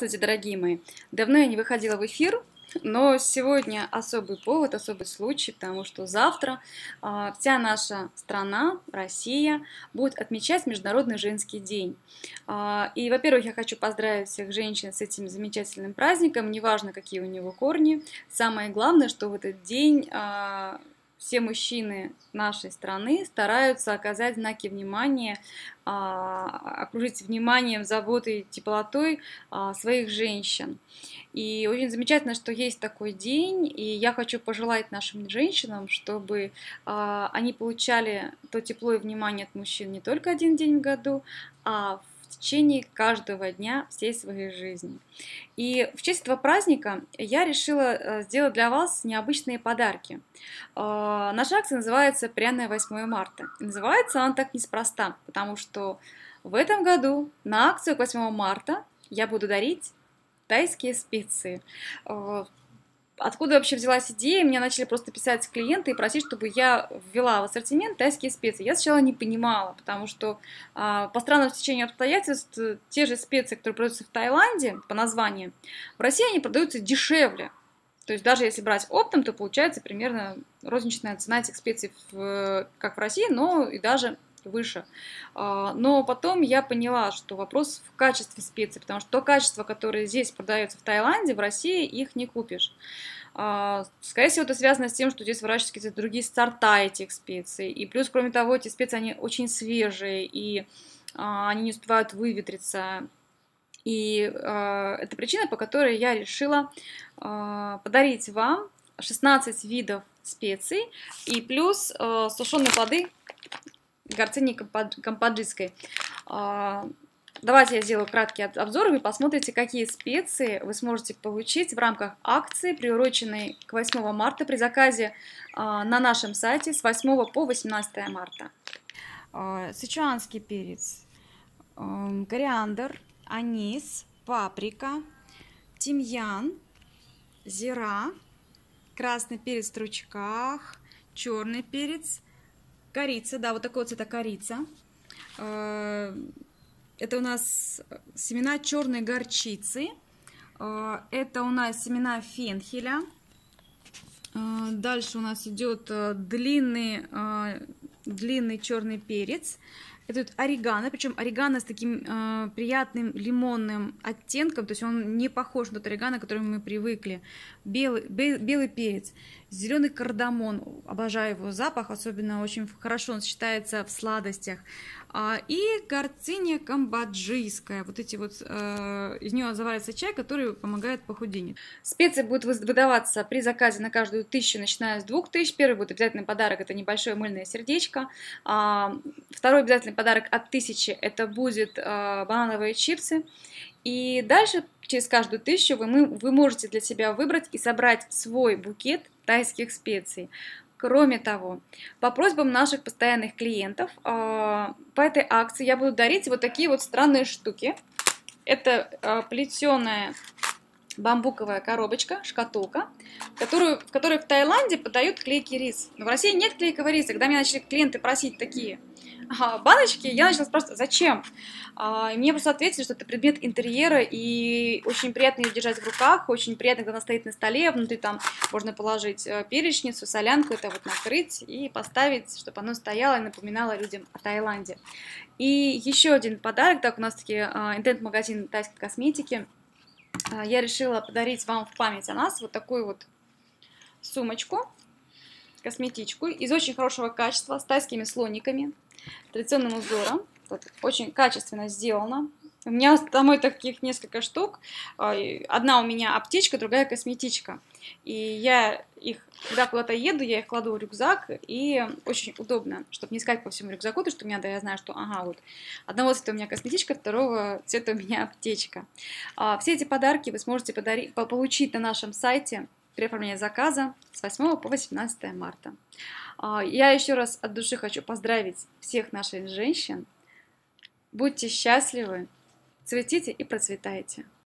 Здравствуйте, дорогие мои! Давно я не выходила в эфир, но сегодня особый повод, особый случай, потому что завтра э, вся наша страна, Россия, будет отмечать Международный женский день. Э, и, во-первых, я хочу поздравить всех женщин с этим замечательным праздником, неважно, какие у него корни. Самое главное, что в этот день э, все мужчины нашей страны стараются оказать знаки внимания, а, окружить вниманием, заботой, теплотой а, своих женщин. И очень замечательно, что есть такой день, и я хочу пожелать нашим женщинам, чтобы а, они получали то тепло и внимание от мужчин не только один день в году, а в течение каждого дня всей своей жизни. И в честь этого праздника я решила э, сделать для вас необычные подарки. Э, наша акция называется «Пряное 8 марта». И называется она так неспроста, потому что в этом году на акцию к 8 марта я буду дарить тайские специи. Э, откуда вообще взялась идея, мне начали просто писать клиенты и просить, чтобы я ввела в ассортимент тайские специи. Я сначала не понимала, потому что а, по странному стечению обстоятельств те же специи, которые продаются в Таиланде по названию, в России они продаются дешевле. То есть даже если брать оптом, то получается примерно розничная цена этих специй в, как в России, но и даже выше. А, но потом я поняла, что вопрос в качестве специй, потому что то качество, которое здесь продается в Таиланде, в России их не купишь. А, скорее всего, это связано с тем, что здесь выращиваются другие сорта этих специй. И плюс, кроме того, эти специи, они очень свежие, и а, они не успевают выветриться. И это причина, по которой я решила подарить вам 16 видов специй и плюс сушеные плоды горцини кампаджийской. А, давайте я сделаю краткий обзор, и вы посмотрите, какие специи вы сможете получить в рамках акции, приуроченной к 8 марта при заказе а, на нашем сайте с 8 по 18 марта. А, сычуанский перец, кориандр, анис, паприка, тимьян, зира, красный перец в стручках, черный перец – Корица, да, вот такого цвета корица. Э, это у нас семена черной горчицы. Э, это у нас семена фенхеля. Э, дальше у нас идет длинный, длинный черный перец. Это орегано, причем орегано с таким э, приятным лимонным оттенком, то есть он не похож на тот орегано, к которому мы привыкли. Белый, бе, белый перец, зеленый кардамон, обожаю его запах, особенно очень хорошо он считается в сладостях. А, и горциния камбоджийская, вот эти вот, э, из нее заварится чай, который помогает похудению. Специи будут выдаваться при заказе на каждую тысячу, начиная с двух тысяч. Первый будет обязательный подарок, это небольшое мыльное сердечко. А, второй обязательный подарок от тысячи, это будет э, банановые чипсы. И дальше через каждую тысячу вы, вы можете для себя выбрать и собрать свой букет тайских специй. Кроме того, по просьбам наших постоянных клиентов, а, по этой акции я буду дарить вот такие вот странные штуки. Это а, плетеная бамбуковая коробочка, шкатулка, которую, в которой в Таиланде подают клейкий рис. Но в России нет клейкого риса. Когда меня начали клиенты просить такие баночки, я начала спрашивать, зачем? А, и мне просто ответили, что это предмет интерьера, и очень приятно ее держать в руках, очень приятно, когда она стоит на столе, внутри там можно положить э, перечницу, солянку, это вот накрыть и поставить, чтобы оно стояло и напоминало людям о Таиланде. И еще один подарок, так, у нас таки а, интернет-магазин тайской косметики, а, я решила подарить вам в память о нас вот такую вот сумочку, косметичку из очень хорошего качества, с тайскими слониками, традиционным узором. Вот, очень качественно сделано. У меня домой таких несколько штук. А, одна у меня аптечка, другая косметичка. И я их, когда куда-то еду, я их кладу в рюкзак, и очень удобно, чтобы не искать по всему рюкзаку, то что у меня, да, я знаю, что, ага, вот, одного цвета у меня косметичка, второго цвета у меня аптечка. А, все эти подарки вы сможете подарить, получить на нашем сайте при оформлении заказа с 8 по 18 марта. А, я еще раз от души хочу поздравить всех наших женщин. Будьте счастливы, цветите и процветайте.